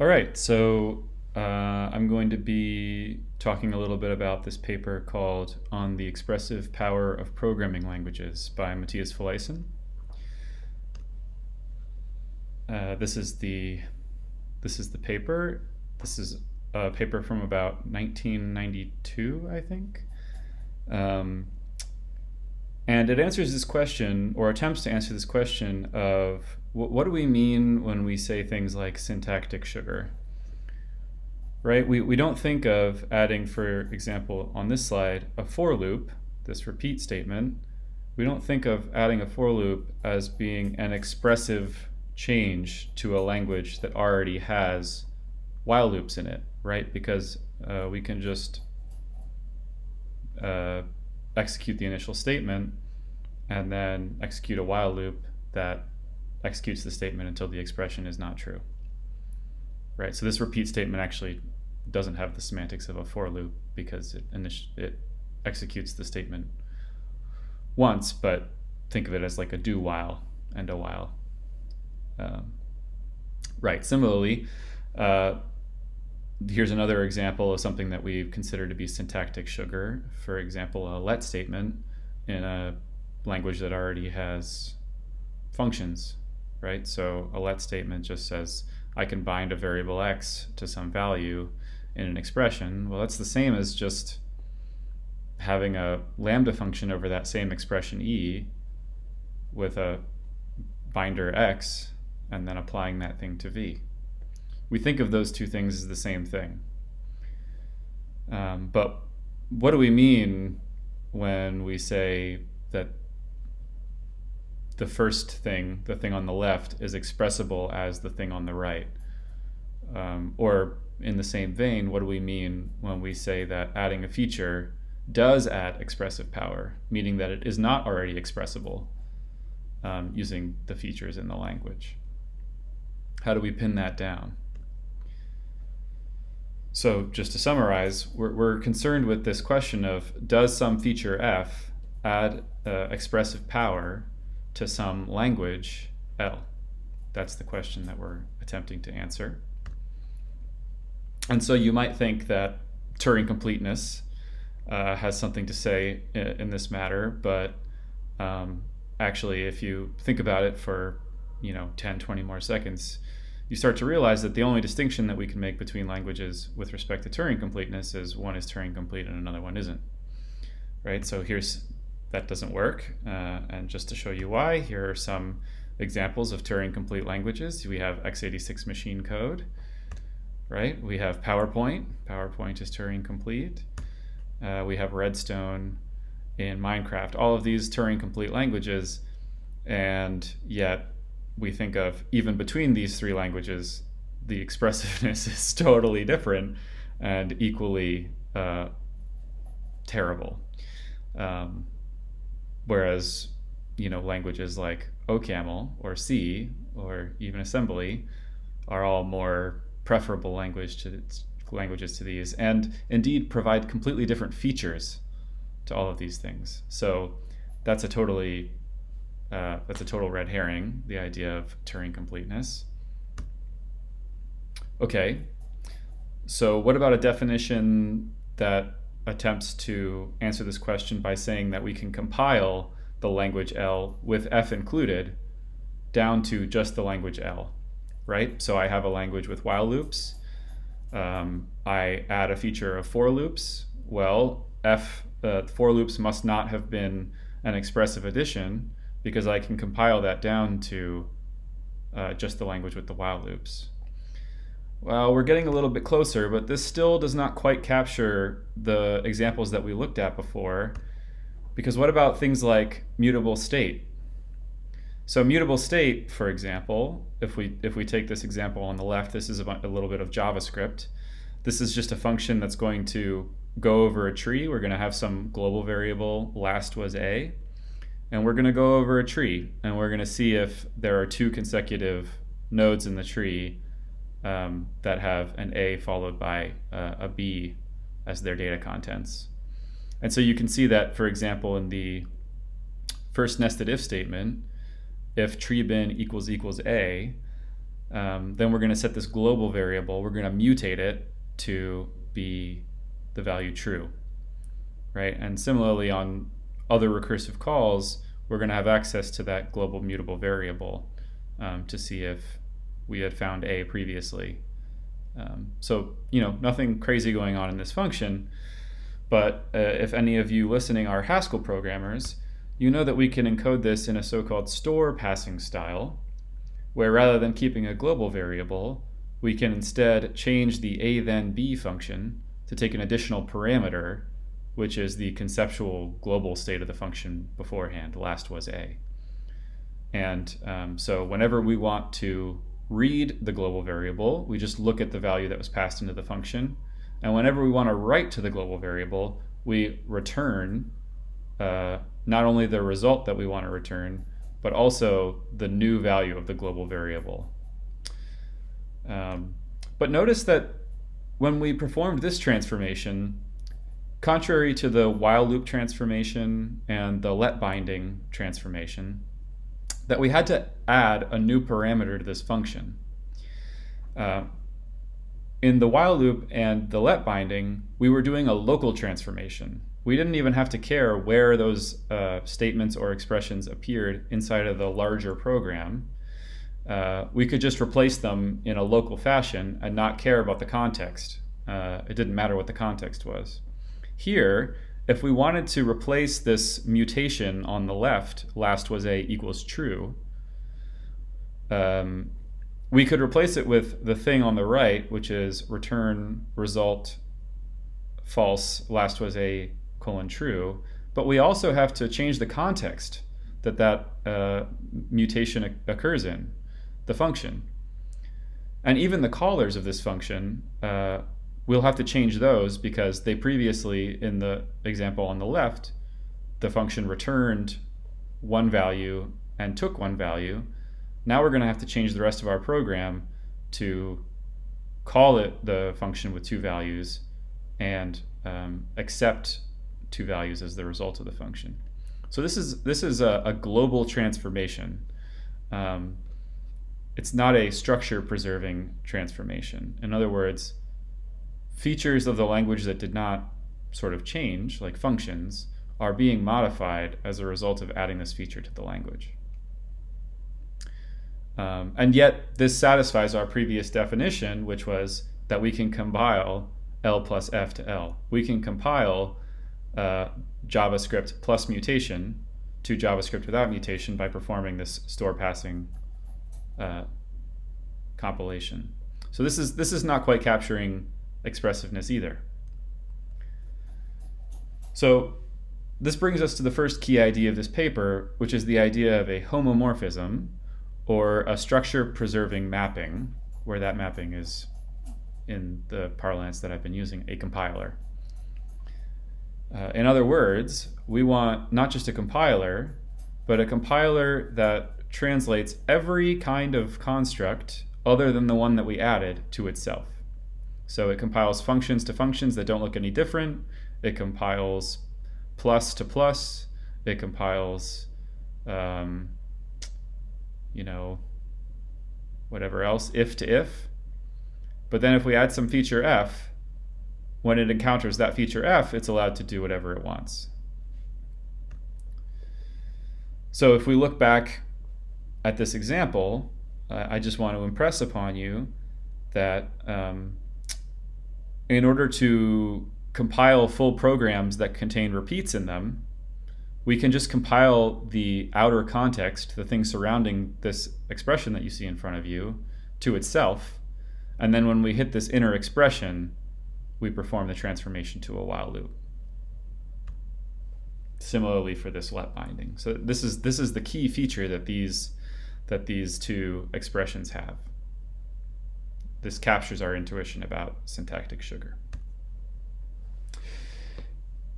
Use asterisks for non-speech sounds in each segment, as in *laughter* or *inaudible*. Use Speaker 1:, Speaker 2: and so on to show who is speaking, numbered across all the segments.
Speaker 1: All right, so uh, I'm going to be talking a little bit about this paper called On the Expressive Power of Programming Languages by Matthias Felleisen. Uh, this is the this is the paper. This is a paper from about 1992, I think. Um, and it answers this question, or attempts to answer this question of what do we mean when we say things like syntactic sugar? Right? We, we don't think of adding, for example, on this slide, a for loop, this repeat statement. We don't think of adding a for loop as being an expressive change to a language that already has while loops in it, right? Because uh, we can just uh, execute the initial statement and then execute a while loop that executes the statement until the expression is not true. Right, so this repeat statement actually doesn't have the semantics of a for loop because it, it executes the statement once, but think of it as like a do while and a while. Um, right, similarly, uh, here's another example of something that we consider to be syntactic sugar. For example, a let statement in a language that already has functions, right? So a let statement just says, I can bind a variable x to some value in an expression. Well, that's the same as just having a lambda function over that same expression e with a binder x and then applying that thing to v. We think of those two things as the same thing. Um, but what do we mean when we say that the first thing, the thing on the left, is expressible as the thing on the right? Um, or in the same vein, what do we mean when we say that adding a feature does add expressive power, meaning that it is not already expressible um, using the features in the language? How do we pin that down? So just to summarize, we're, we're concerned with this question of does some feature f add uh, expressive power to some language L? That's the question that we're attempting to answer. And so you might think that Turing completeness uh, has something to say in, in this matter, but um, actually, if you think about it for you know 10, 20 more seconds, you start to realize that the only distinction that we can make between languages with respect to Turing completeness is one is Turing complete and another one isn't. Right? So here's that doesn't work. Uh, and just to show you why, here are some examples of Turing complete languages. We have x86 machine code, right? We have PowerPoint. PowerPoint is Turing complete. Uh, we have Redstone in Minecraft. All of these Turing complete languages, and yet we think of even between these three languages, the expressiveness *laughs* is totally different and equally uh, terrible. Um, Whereas, you know, languages like OCaml or C or even assembly are all more preferable language to languages to these and indeed provide completely different features to all of these things. So that's a totally uh, that's a total red herring, the idea of Turing completeness. Okay, so what about a definition that attempts to answer this question by saying that we can compile the language L with F included down to just the language L, right? So I have a language with while loops. Um, I add a feature of for loops. Well, F uh, for loops must not have been an expressive addition because I can compile that down to uh, just the language with the while loops. Well, we're getting a little bit closer, but this still does not quite capture the examples that we looked at before. Because what about things like mutable state? So mutable state, for example, if we if we take this example on the left, this is a, a little bit of JavaScript. This is just a function that's going to go over a tree. We're going to have some global variable, last was a, and we're going to go over a tree, and we're going to see if there are two consecutive nodes in the tree um, that have an A followed by uh, a B as their data contents. And so you can see that, for example, in the first nested if statement, if tree bin equals equals A, um, then we're going to set this global variable. We're going to mutate it to be the value true, right? And similarly on other recursive calls, we're going to have access to that global mutable variable um, to see if we had found a previously. Um, so, you know, nothing crazy going on in this function, but uh, if any of you listening are Haskell programmers, you know that we can encode this in a so-called store passing style, where rather than keeping a global variable, we can instead change the a then b function to take an additional parameter, which is the conceptual global state of the function beforehand. Last was a. And um, so whenever we want to read the global variable, we just look at the value that was passed into the function. And whenever we want to write to the global variable, we return uh, not only the result that we want to return, but also the new value of the global variable. Um, but notice that when we performed this transformation, contrary to the while loop transformation and the let binding transformation, that we had to add a new parameter to this function. Uh, in the while loop and the let binding, we were doing a local transformation. We didn't even have to care where those uh, statements or expressions appeared inside of the larger program. Uh, we could just replace them in a local fashion and not care about the context. Uh, it didn't matter what the context was. Here, if we wanted to replace this mutation on the left, last was a equals true, um, we could replace it with the thing on the right, which is return result false, last was a colon true. But we also have to change the context that that uh, mutation occurs in, the function. And even the callers of this function uh, we'll have to change those because they previously, in the example on the left, the function returned one value and took one value. Now we're going to have to change the rest of our program to call it the function with two values and um, accept two values as the result of the function. So this is this is a, a global transformation. Um, it's not a structure preserving transformation. In other words, features of the language that did not sort of change, like functions, are being modified as a result of adding this feature to the language. Um, and yet, this satisfies our previous definition, which was that we can compile L plus F to L. We can compile uh, JavaScript plus mutation to JavaScript without mutation by performing this store passing uh, compilation. So this is this is not quite capturing expressiveness either. So this brings us to the first key idea of this paper, which is the idea of a homomorphism, or a structure preserving mapping, where that mapping is, in the parlance that I've been using, a compiler. Uh, in other words, we want not just a compiler, but a compiler that translates every kind of construct other than the one that we added to itself. So it compiles functions to functions that don't look any different. It compiles plus to plus. It compiles, um, you know, whatever else, if to if. But then if we add some feature f, when it encounters that feature f, it's allowed to do whatever it wants. So if we look back at this example, uh, I just want to impress upon you that um, in order to compile full programs that contain repeats in them, we can just compile the outer context, the thing surrounding this expression that you see in front of you, to itself. And then when we hit this inner expression, we perform the transformation to a while loop. Similarly for this let binding. So this is this is the key feature that these that these two expressions have this captures our intuition about syntactic sugar.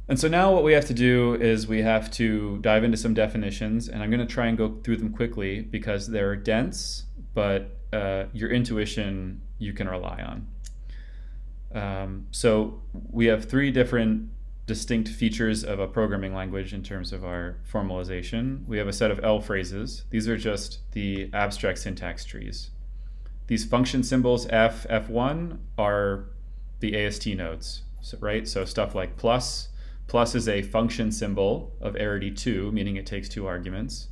Speaker 1: And so now what we have to do is we have to dive into some definitions, and I'm going to try and go through them quickly because they're dense, but uh, your intuition you can rely on. Um, so we have three different distinct features of a programming language in terms of our formalization. We have a set of L phrases. These are just the abstract syntax trees. These function symbols f, f1 are the AST nodes, so, right? So stuff like plus, plus is a function symbol of arity 2, meaning it takes two arguments.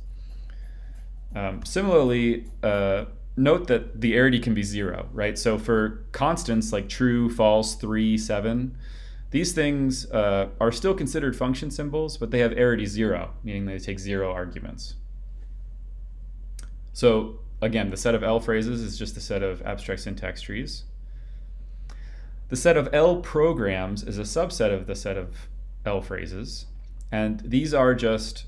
Speaker 1: Um, similarly, uh, note that the arity can be zero, right? So for constants like true, false, three, seven, these things uh, are still considered function symbols, but they have arity zero, meaning they take zero arguments. So again, the set of L phrases is just a set of abstract syntax trees. The set of L programs is a subset of the set of L phrases, and these are just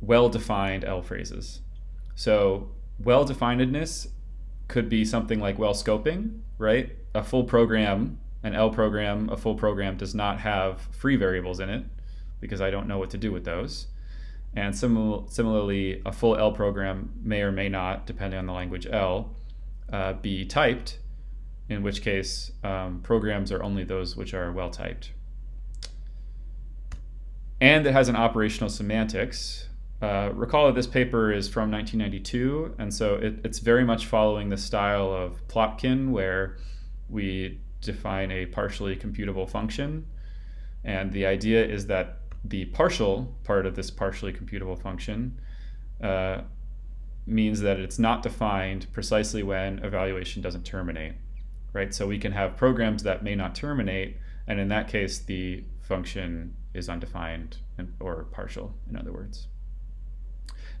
Speaker 1: well-defined L phrases. So well-definedness could be something like well scoping, right? A full program, an L program, a full program does not have free variables in it because I don't know what to do with those. And simil similarly, a full L program may or may not, depending on the language L, uh, be typed, in which case um, programs are only those which are well typed. And it has an operational semantics, uh, recall that this paper is from 1992, and so it, it's very much following the style of Plotkin, where we define a partially computable function. And the idea is that the partial part of this partially computable function uh, means that it's not defined precisely when evaluation doesn't terminate, right? So we can have programs that may not terminate, and in that case, the function is undefined or partial, in other words.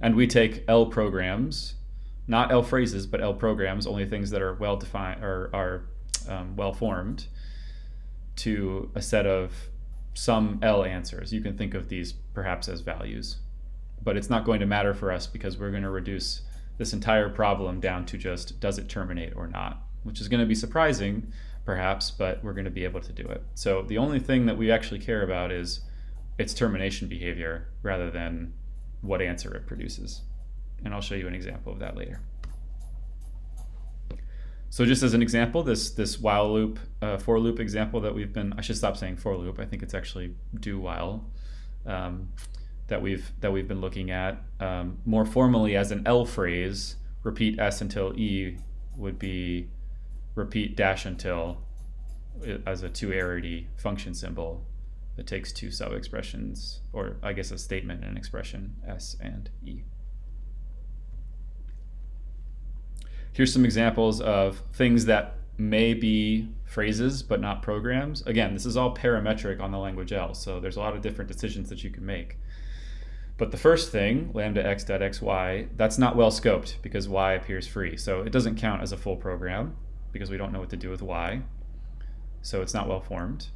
Speaker 1: And we take L programs, not L phrases, but L programs, only things that are well defined or are um, well formed, to a set of some L answers. You can think of these perhaps as values. But it's not going to matter for us because we're going to reduce this entire problem down to just does it terminate or not, which is going to be surprising perhaps, but we're going to be able to do it. So the only thing that we actually care about is its termination behavior rather than what answer it produces. And I'll show you an example of that later. So just as an example, this this while loop, uh, for loop example that we've been, I should stop saying for loop. I think it's actually do while um, that we've that we've been looking at um, more formally as an L phrase. Repeat S until E would be repeat dash until uh, as a two arity function symbol that takes two sub-expressions, or I guess a statement and an expression, S and E. Here's some examples of things that may be phrases but not programs. Again, this is all parametric on the language L, so there's a lot of different decisions that you can make. But the first thing, lambda x dot xy, that's not well scoped because y appears free. So it doesn't count as a full program because we don't know what to do with y. So it's not well formed.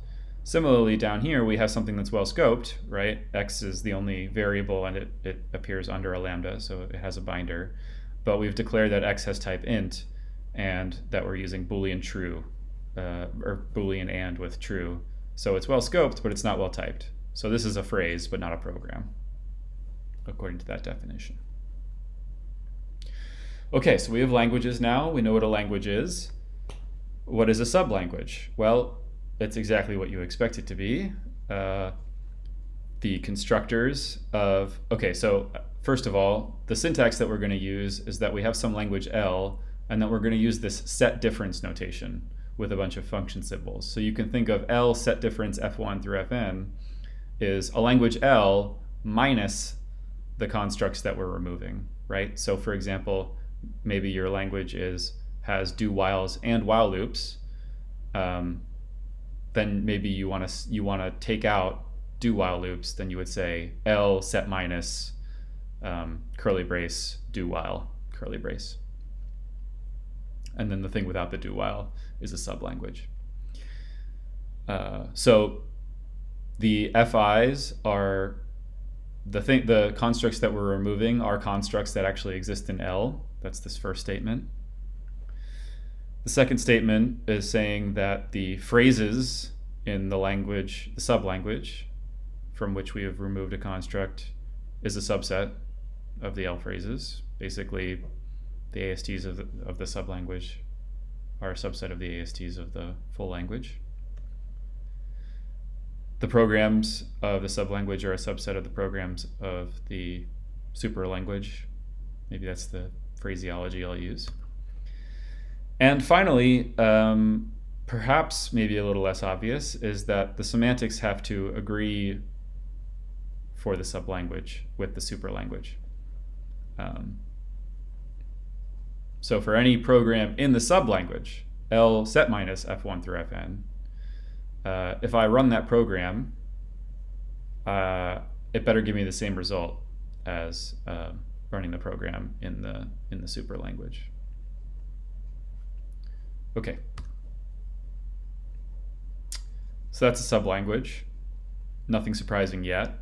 Speaker 1: Similarly, down here, we have something that's well scoped, right? X is the only variable and it, it appears under a lambda, so it has a binder. But we've declared that X has type int and that we're using Boolean true, uh, or Boolean and with true. So it's well scoped, but it's not well typed. So this is a phrase, but not a program, according to that definition. Okay, so we have languages now. We know what a language is. What is a sublanguage? Well, it's exactly what you expect it to be. Uh, the constructors of, okay, so first of all, the syntax that we're going to use is that we have some language L and that we're going to use this set difference notation with a bunch of function symbols. So you can think of L set difference F1 through Fn is a language L minus the constructs that we're removing, right? So for example, maybe your language is has do whiles and while loops. Um, then maybe you want to you want to take out do while loops, then you would say L set minus um, curly brace do while curly brace. And then the thing without the do while is a sublanguage. Uh, so the FIs are the thing the constructs that we're removing are constructs that actually exist in L. That's this first statement. The second statement is saying that the phrases in the language, the sublanguage from which we have removed a construct is a subset of the L phrases. Basically, the ASTs of the, of the sublanguage are a subset of the ASTs of the full language. The programs of the sublanguage are a subset of the programs of the super language. Maybe that's the phraseology I'll use. And finally, um, perhaps maybe a little less obvious, is that the semantics have to agree for the sublanguage with the superlanguage. Um, so for any program in the sublanguage, L set minus F1 through Fn, uh, if I run that program, uh, it better give me the same result as uh, running the program in the in the super language. Okay. So that's a sublanguage. Nothing surprising yet.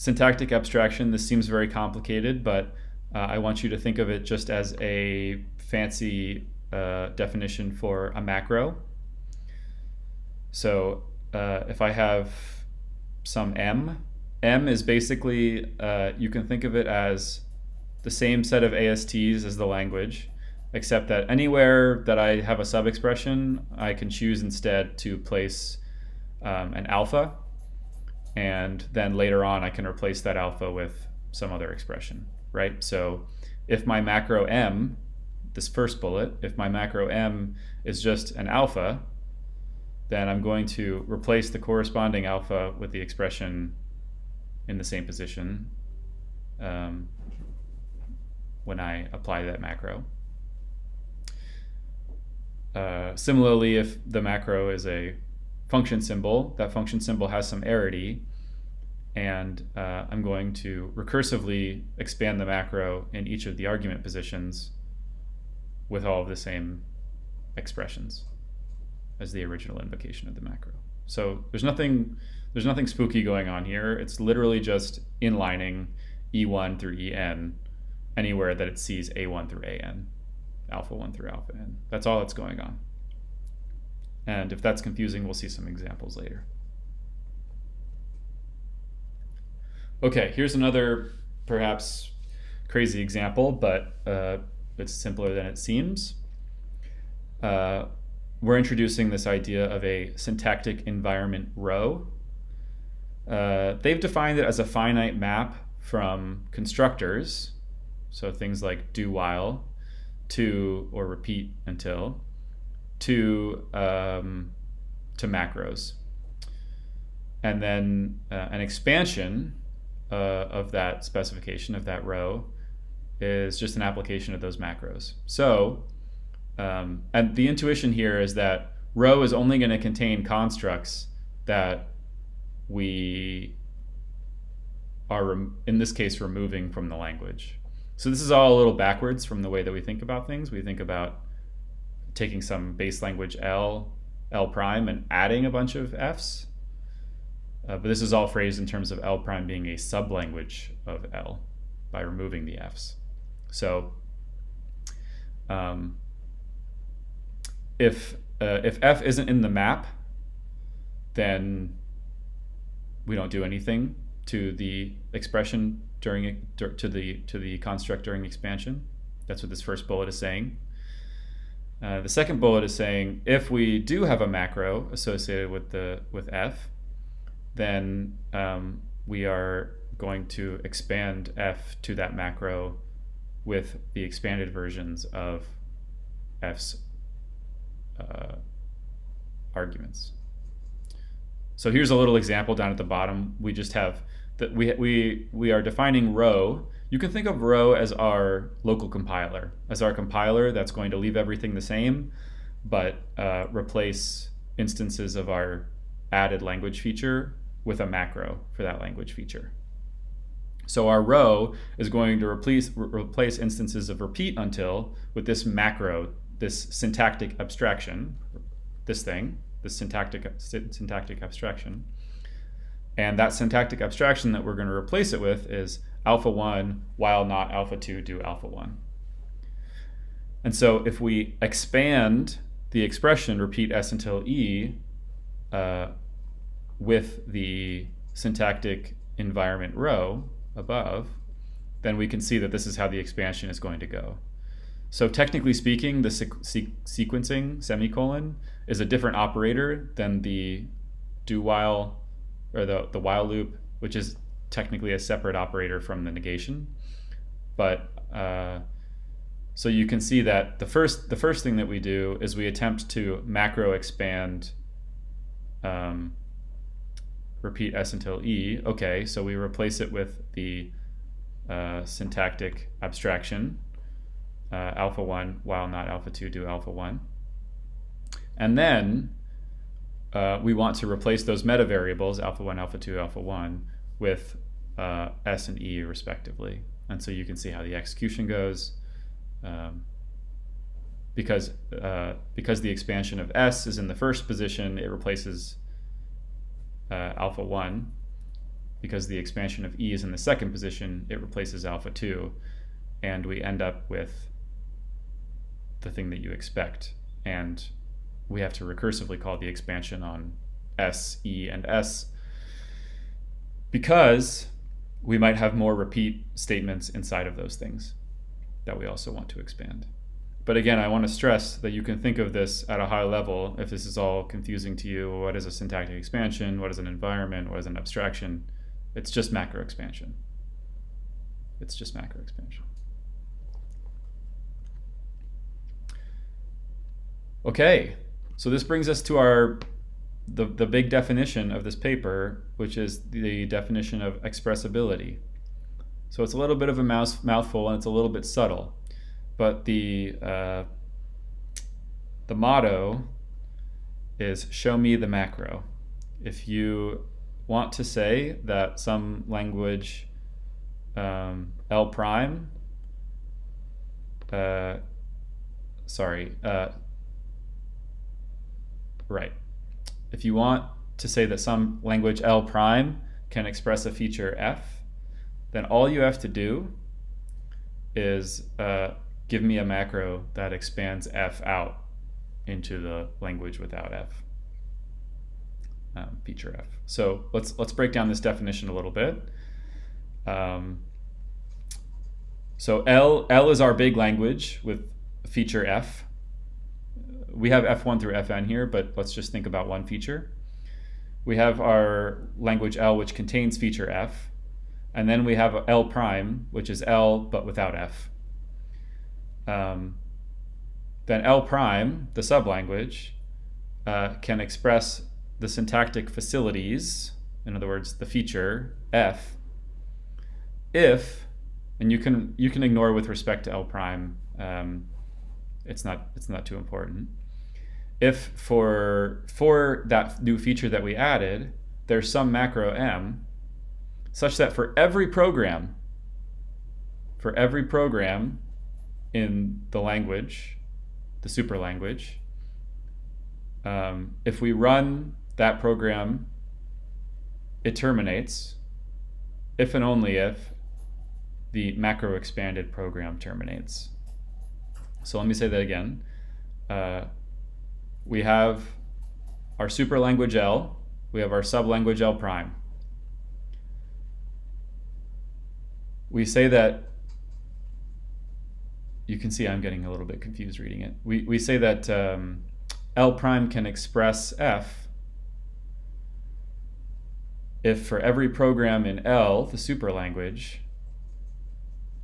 Speaker 1: Syntactic abstraction, this seems very complicated, but uh, I want you to think of it just as a fancy uh, definition for a macro. So uh, if I have some m, m is basically, uh, you can think of it as the same set of ASTs as the language, except that anywhere that I have a sub-expression, I can choose instead to place um, an alpha, and then later on I can replace that alpha with some other expression, right? So if my macro m, this first bullet, if my macro m is just an alpha, then I'm going to replace the corresponding alpha with the expression in the same position um, when I apply that macro. Uh, similarly, if the macro is a function symbol, that function symbol has some arity, and uh, I'm going to recursively expand the macro in each of the argument positions with all of the same expressions as the original invocation of the macro. So there's nothing there's nothing spooky going on here. It's literally just inlining E1 through En anywhere that it sees A1 through AN, alpha 1 through alpha n. That's all that's going on. And if that's confusing, we'll see some examples later. Okay, here's another perhaps crazy example, but uh, it's simpler than it seems. Uh, we're introducing this idea of a syntactic environment rho. Uh, they've defined it as a finite map from constructors, so things like do while, to or repeat until, to um, to macros, and then uh, an expansion uh, of that specification of that rho is just an application of those macros. So, um, and the intuition here is that rho is only going to contain constructs that we are, in this case, removing from the language. So this is all a little backwards from the way that we think about things. We think about taking some base language L, L prime, and adding a bunch of Fs. Uh, but this is all phrased in terms of L prime being a sublanguage of L by removing the Fs. So um, if uh, if F isn't in the map, then we don't do anything to the expression during to the to the construct during expansion. That's what this first bullet is saying. Uh, the second bullet is saying if we do have a macro associated with the with f, then um, we are going to expand f to that macro with the expanded versions of f's uh, arguments. So here's a little example down at the bottom. We just have that we, we, we are defining rho. You can think of rho as our local compiler, as our compiler that's going to leave everything the same, but uh, replace instances of our added language feature with a macro for that language feature. So our rho is going to replace, re replace instances of repeat until with this macro, this syntactic abstraction, this thing, this syntactic, syntactic abstraction. And that syntactic abstraction that we're going to replace it with is alpha 1 while not alpha 2 do alpha 1. And so if we expand the expression repeat s until e uh, with the syntactic environment rho above, then we can see that this is how the expansion is going to go. So technically speaking, the sequencing semicolon is a different operator than the do while or the, the while loop, which is technically a separate operator from the negation. But uh, So you can see that the first the first thing that we do is we attempt to macro expand um, repeat s until e. Okay, so we replace it with the uh, syntactic abstraction uh, alpha 1 while not alpha 2 do alpha 1. And then uh, we want to replace those meta variables, alpha 1, alpha 2, alpha 1, with uh, s and e respectively. And so you can see how the execution goes. Um, because, uh, because the expansion of s is in the first position, it replaces uh, alpha 1. Because the expansion of e is in the second position, it replaces alpha 2. And we end up with the thing that you expect. And we have to recursively call the expansion on S, E, and S because we might have more repeat statements inside of those things that we also want to expand. But again, I want to stress that you can think of this at a high level if this is all confusing to you. What is a syntactic expansion? What is an environment? What is an abstraction? It's just macro expansion. It's just macro expansion. Okay, so this brings us to our the, the big definition of this paper, which is the definition of expressibility. So it's a little bit of a mouse, mouthful and it's a little bit subtle, but the uh, the motto is show me the macro. If you want to say that some language um, L prime, uh, sorry, uh, Right. If you want to say that some language L prime can express a feature F, then all you have to do is uh, give me a macro that expands F out into the language without F, um, feature F. So let's let's break down this definition a little bit. Um, so L L is our big language with feature F we have F1 through Fn here, but let's just think about one feature. We have our language L, which contains feature F, and then we have L prime, which is L but without F. Um, then L prime, the sublanguage, uh, can express the syntactic facilities, in other words, the feature F, if, and you can you can ignore with respect to L prime. Um, it's not it's not too important if for for that new feature that we added, there's some macro m such that for every program, for every program in the language, the super language, um, if we run that program, it terminates if and only if the macro expanded program terminates. So let me say that again. Uh, we have our super language L, we have our sublanguage L prime. We say that, you can see I'm getting a little bit confused reading it. We, we say that um, L prime can express F if for every program in L, the super language,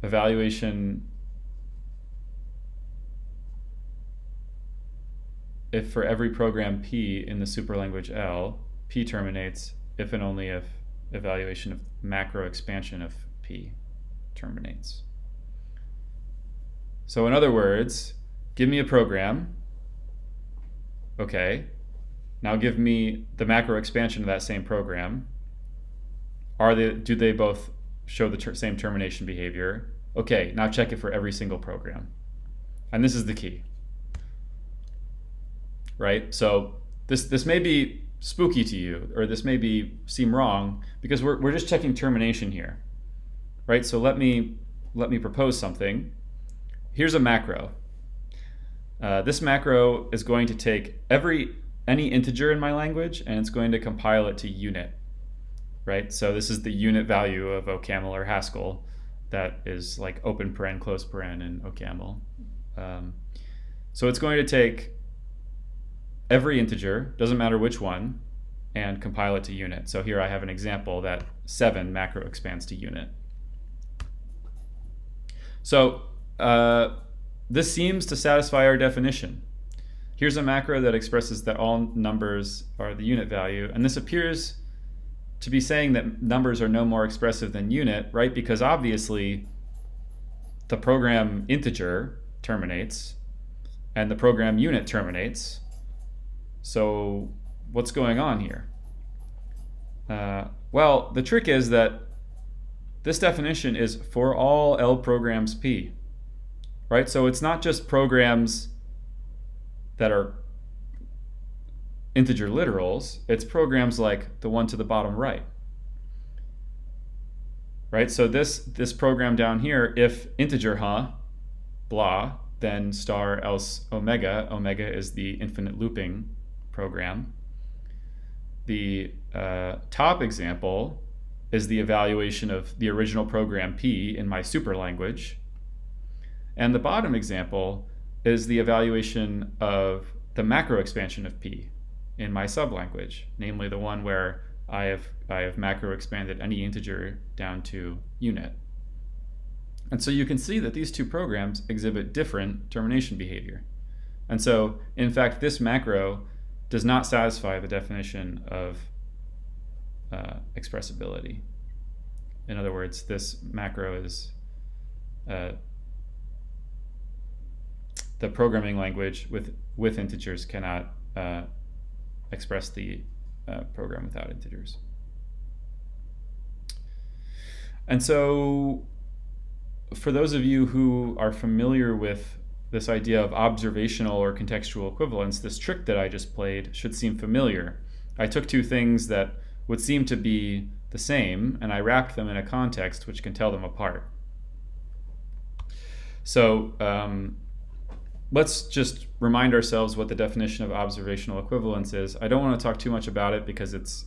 Speaker 1: evaluation if for every program P in the superlanguage L, P terminates if and only if evaluation of macro expansion of P terminates. So in other words, give me a program. Okay. Now give me the macro expansion of that same program. Are they do they both show the ter same termination behavior? Okay, now check it for every single program. And this is the key right? So this this may be spooky to you, or this may be seem wrong because we're we're just checking termination here, right? So let me let me propose something. Here's a macro. Uh, this macro is going to take every any integer in my language and it's going to compile it to unit, right? So this is the unit value of OCaml or Haskell that is like open paren, close paren in OCaml. Um, so it's going to take every integer, doesn't matter which one, and compile it to unit. So here I have an example that 7 macro expands to unit. So uh, this seems to satisfy our definition. Here's a macro that expresses that all numbers are the unit value, and this appears to be saying that numbers are no more expressive than unit, right? Because obviously the program integer terminates and the program unit terminates. So what's going on here? Uh, well, the trick is that this definition is for all L programs P, right? So it's not just programs that are integer literals, it's programs like the one to the bottom right. Right, so this, this program down here, if integer, huh, blah, then star else omega, omega is the infinite looping program. The uh, top example is the evaluation of the original program P in my super language. And the bottom example is the evaluation of the macro expansion of P in my sublanguage, namely the one where I have, I have macro expanded any integer down to unit. And so you can see that these two programs exhibit different termination behavior. And so, in fact, this macro does not satisfy the definition of uh, expressibility. In other words, this macro is uh, the programming language with, with integers cannot uh, express the uh, program without integers. And so for those of you who are familiar with this idea of observational or contextual equivalence, this trick that I just played should seem familiar. I took two things that would seem to be the same and I wrapped them in a context which can tell them apart. So um, let's just remind ourselves what the definition of observational equivalence is. I don't want to talk too much about it because it's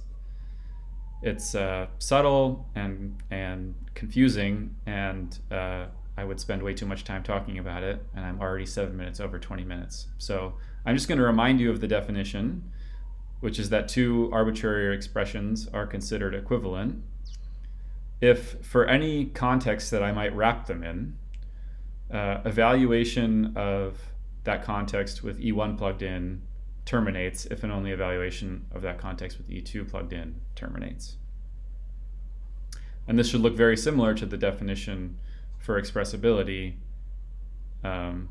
Speaker 1: it's uh, subtle and and confusing, and uh, I would spend way too much time talking about it, and I'm already seven minutes over 20 minutes. So I'm just going to remind you of the definition, which is that two arbitrary expressions are considered equivalent if for any context that I might wrap them in, uh, evaluation of that context with E1 plugged in terminates if and only evaluation of that context with E2 plugged in terminates. And this should look very similar to the definition for expressibility. Um,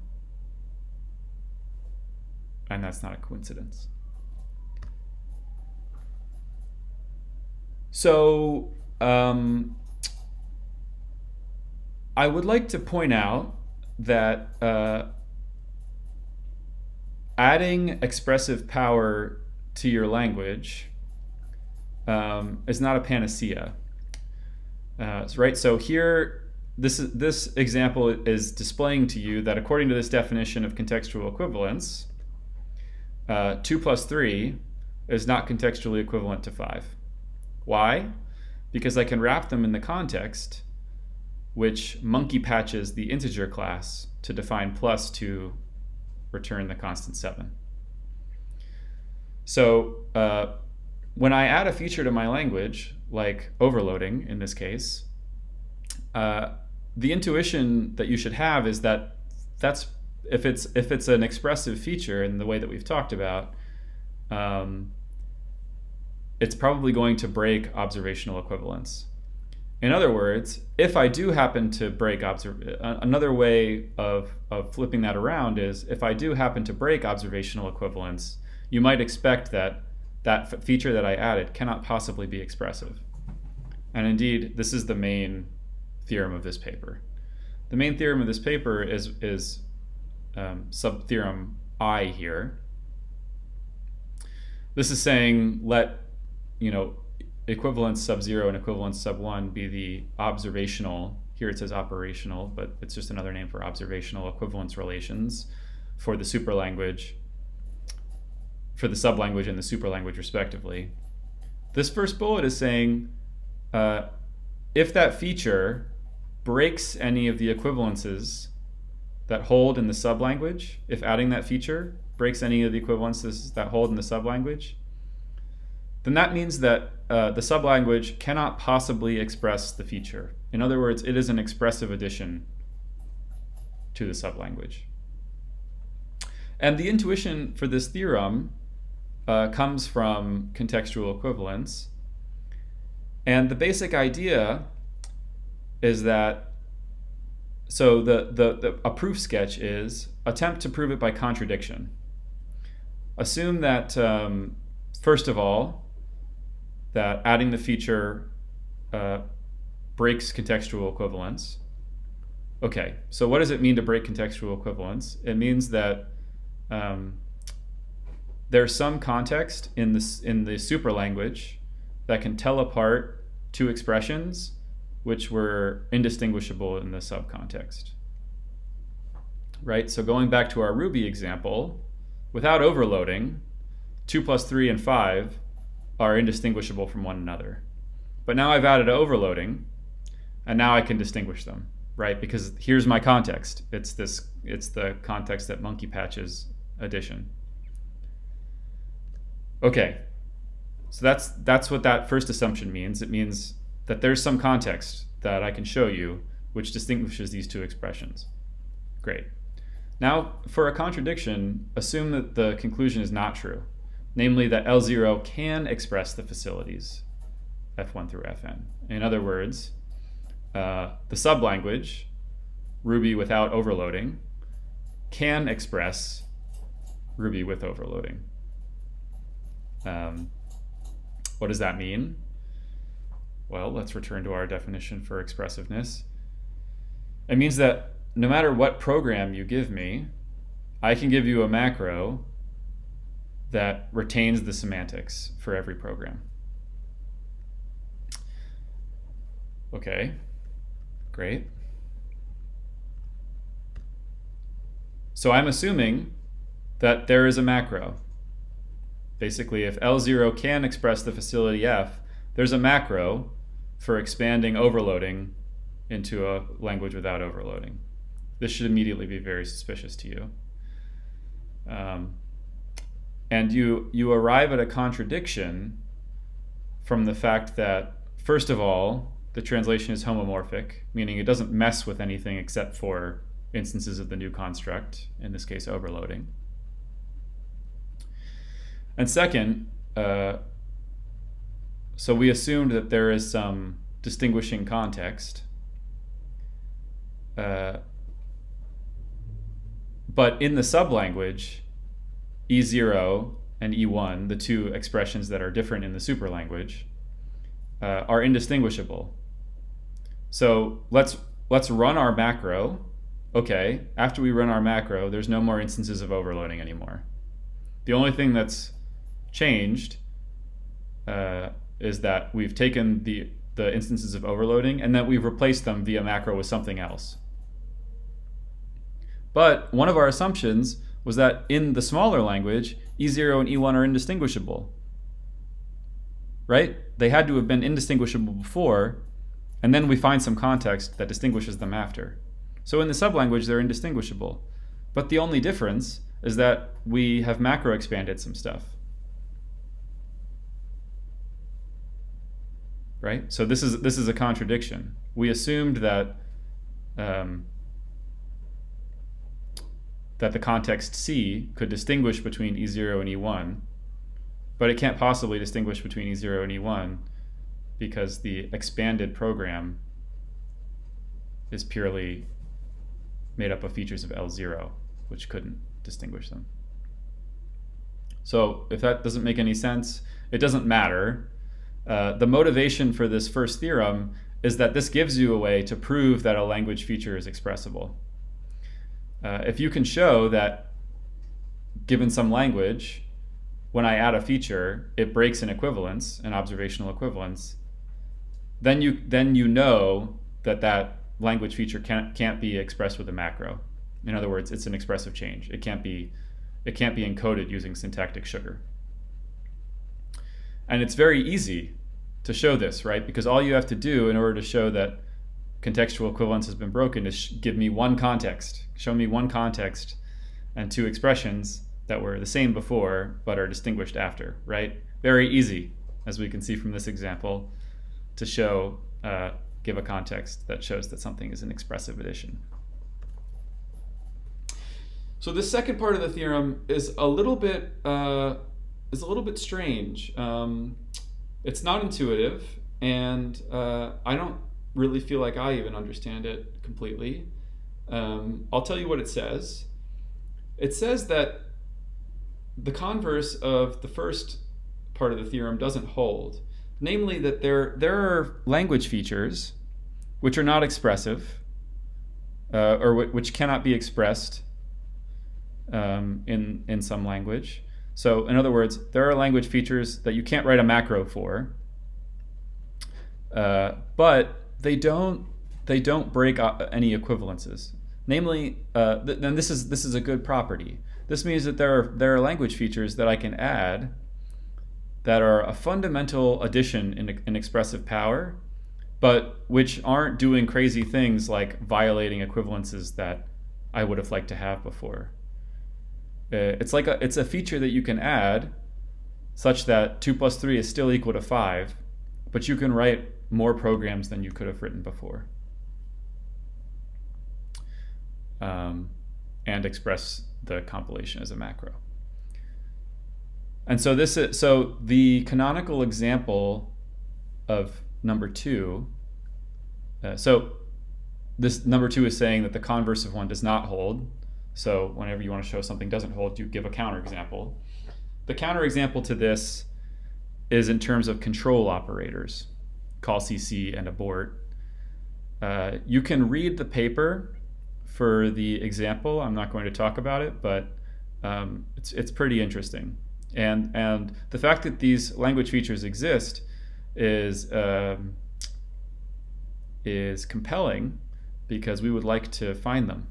Speaker 1: and that's not a coincidence. So um, I would like to point out that uh, adding expressive power to your language um, is not a panacea. Uh, right, so here, this, is, this example is displaying to you that according to this definition of contextual equivalence, uh, 2 plus 3 is not contextually equivalent to 5. Why? Because I can wrap them in the context which monkey patches the integer class to define plus to return the constant 7. So uh, when I add a feature to my language, like overloading in this case, uh, the intuition that you should have is that that's if it's if it's an expressive feature in the way that we've talked about, um, it's probably going to break observational equivalence. In other words, if I do happen to break observ- another way of, of flipping that around is if I do happen to break observational equivalence, you might expect that that feature that I added cannot possibly be expressive. And indeed, this is the main theorem of this paper. The main theorem of this paper is, is um, sub-theorem I here. This is saying let, you know, equivalence sub zero and equivalence sub one be the observational, here it says operational, but it's just another name for observational equivalence relations for the superlanguage, for the sublanguage and the superlanguage respectively. This first bullet is saying uh, if that feature breaks any of the equivalences that hold in the sublanguage, if adding that feature breaks any of the equivalences that hold in the sublanguage, then that means that uh, the sublanguage cannot possibly express the feature. In other words, it is an expressive addition to the sublanguage. And the intuition for this theorem uh, comes from contextual equivalence. And the basic idea is that so the, the, the, a proof sketch is attempt to prove it by contradiction. Assume that um, first of all that adding the feature uh, breaks contextual equivalence. Okay, so what does it mean to break contextual equivalence? It means that um, there's some context in this in the super language that can tell apart two expressions which were indistinguishable in the subcontext. Right? So going back to our Ruby example, without overloading, 2 plus 3 and 5 are indistinguishable from one another. But now I've added overloading, and now I can distinguish them, right? Because here's my context. It's this. It's the context that Monkey patches addition. Okay, so that's that's what that first assumption means. It means that there's some context that I can show you which distinguishes these two expressions. Great. Now, for a contradiction, assume that the conclusion is not true, namely that L0 can express the facilities F1 through Fn. In other words, uh, the sublanguage, Ruby without overloading, can express Ruby with overloading. Um, what does that mean? Well, let's return to our definition for expressiveness. It means that no matter what program you give me, I can give you a macro that retains the semantics for every program. Okay, great. So I'm assuming that there is a macro. Basically, if L0 can express the facility F, there's a macro for expanding overloading into a language without overloading. This should immediately be very suspicious to you. Um, and you, you arrive at a contradiction from the fact that, first of all, the translation is homomorphic, meaning it doesn't mess with anything except for instances of the new construct, in this case, overloading. And second, uh, so we assumed that there is some distinguishing context. Uh, but in the sublanguage, E0 and E1, the two expressions that are different in the superlanguage, uh, are indistinguishable. So let's let's run our macro. Okay, after we run our macro, there's no more instances of overloading anymore. The only thing that's changed uh, is that we've taken the, the instances of overloading and that we've replaced them via macro with something else. But one of our assumptions was that in the smaller language, E0 and E1 are indistinguishable. Right? They had to have been indistinguishable before, and then we find some context that distinguishes them after. So in the sublanguage, they're indistinguishable. But the only difference is that we have macro expanded some stuff. Right? So this is this is a contradiction. We assumed that um, that the context C could distinguish between E0 and E1, but it can't possibly distinguish between E0 and E1 because the expanded program is purely made up of features of L0, which couldn't distinguish them. So if that doesn't make any sense, it doesn't matter uh, the motivation for this first theorem is that this gives you a way to prove that a language feature is expressible. Uh, if you can show that given some language, when I add a feature, it breaks an equivalence, an observational equivalence, then you then you know that that language feature can't can't be expressed with a macro. In other words, it's an expressive change. It can't be it can't be encoded using syntactic sugar. And it's very easy to show this, right? Because all you have to do in order to show that contextual equivalence has been broken is give me one context, show me one context and two expressions that were the same before but are distinguished after, right? Very easy, as we can see from this example, to show, uh, give a context that shows that something is an expressive addition. So this second part of the theorem is a little bit uh, is a little bit strange. Um, it's not intuitive, and uh, I don't really feel like I even understand it completely. Um, I'll tell you what it says. It says that the converse of the first part of the theorem doesn't hold, namely that there there are language features which are not expressive uh, or which cannot be expressed um, in in some language. So, in other words, there are language features that you can't write a macro for, uh, but they don't they don't break any equivalences. Namely, uh, th- then this is this is a good property. This means that there are there are language features that I can add that are a fundamental addition in, in expressive power, but which aren't doing crazy things like violating equivalences that I would have liked to have before. Uh, it's like a it's a feature that you can add such that 2 plus 3 is still equal to 5, but you can write more programs than you could have written before. Um, and express the compilation as a macro. And so this is so the canonical example of number two. Uh, so this number two is saying that the converse of one does not hold. So whenever you want to show something doesn't hold, you give a counterexample. The counterexample to this is in terms of control operators, call CC and abort. Uh, you can read the paper for the example. I'm not going to talk about it, but um, it's, it's pretty interesting. And, and the fact that these language features exist is, um, is compelling because we would like to find them.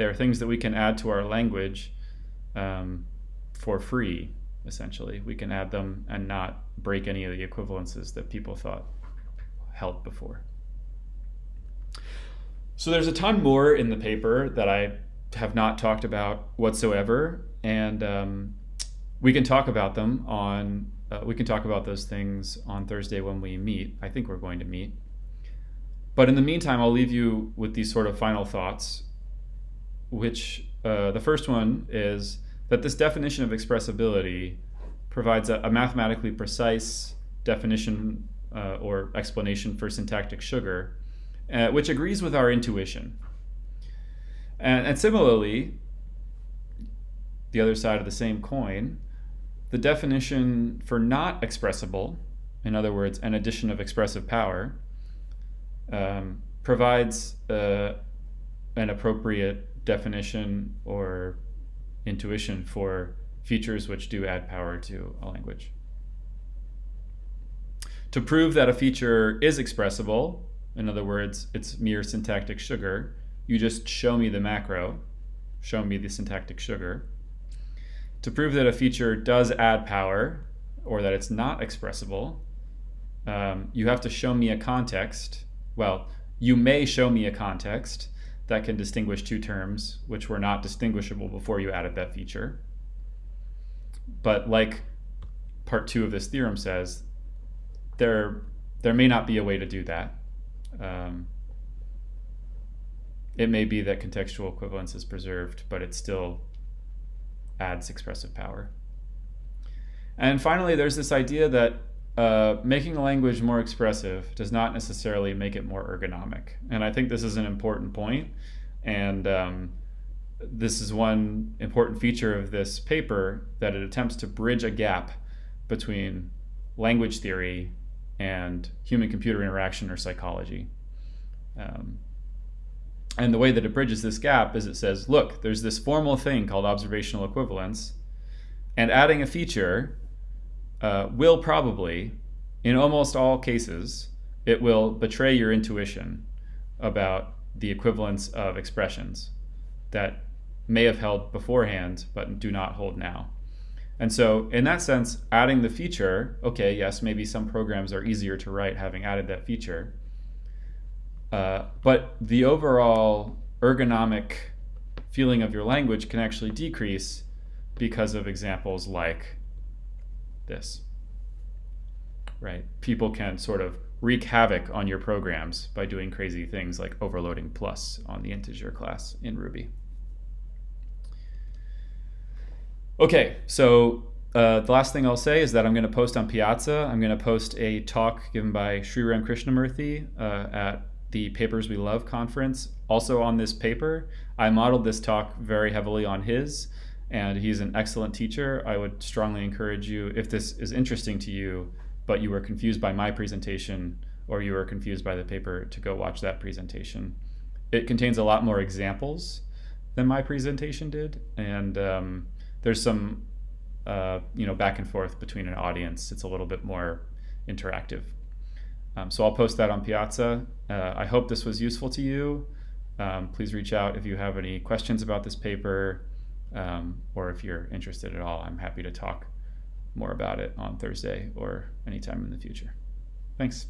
Speaker 1: There are things that we can add to our language um, for free, essentially. We can add them and not break any of the equivalences that people thought held before. So there's a ton more in the paper that I have not talked about whatsoever, and um, we can talk about them on. Uh, we can talk about those things on Thursday when we meet. I think we're going to meet. But in the meantime, I'll leave you with these sort of final thoughts. Which uh, the first one is that this definition of expressibility provides a, a mathematically precise definition uh, or explanation for syntactic sugar uh, which agrees with our intuition. And, and similarly, the other side of the same coin, the definition for not expressible, in other words, an addition of expressive power, um, provides uh, an appropriate definition or intuition for features which do add power to a language. To prove that a feature is expressible, in other words, it's mere syntactic sugar. You just show me the macro, show me the syntactic sugar. To prove that a feature does add power or that it's not expressible, um, you have to show me a context. Well, you may show me a context that can distinguish two terms which were not distinguishable before you added that feature. But like part two of this theorem says, there, there may not be a way to do that um, it may be that contextual equivalence is preserved, but it still adds expressive power. And finally, there's this idea that uh, making a language more expressive does not necessarily make it more ergonomic. And I think this is an important point. And um, this is one important feature of this paper that it attempts to bridge a gap between language theory and human computer interaction or psychology. Um, and the way that it bridges this gap is it says, look, there's this formal thing called observational equivalence, and adding a feature uh, will probably, in almost all cases, it will betray your intuition about the equivalence of expressions that may have held beforehand but do not hold now. And so, in that sense, adding the feature, okay, yes, maybe some programs are easier to write having added that feature. Uh, but the overall ergonomic feeling of your language can actually decrease because of examples like this. Right? People can sort of wreak havoc on your programs by doing crazy things like overloading plus on the integer class in Ruby. Okay, so uh, the last thing I'll say is that I'm going to post on Piazza. I'm going to post a talk given by Shriram Krishnamurthi uh, at the Papers We Love conference. Also on this paper, I modeled this talk very heavily on his, and he's an excellent teacher. I would strongly encourage you, if this is interesting to you, but you were confused by my presentation or you were confused by the paper, to go watch that presentation. It contains a lot more examples than my presentation did, and um, there's some uh, you know back and forth between an audience. It's a little bit more interactive. Um, so I'll post that on Piazza. Uh, I hope this was useful to you. Um, please reach out if you have any questions about this paper um, or if you're interested at all. I'm happy to talk more about it on Thursday or anytime in the future. Thanks.